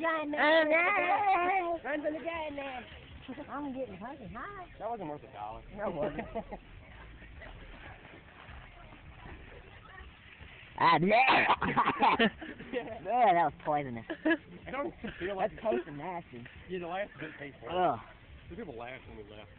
giant Run for the giant. I'm getting fucking high. That wasn't worth a dollar. That wasn't. Ah, bleh. Man, that was poisonous. I don't feel like That's tasting nasty. Yeah, the last bit tastes Ugh. The people laughed when we left.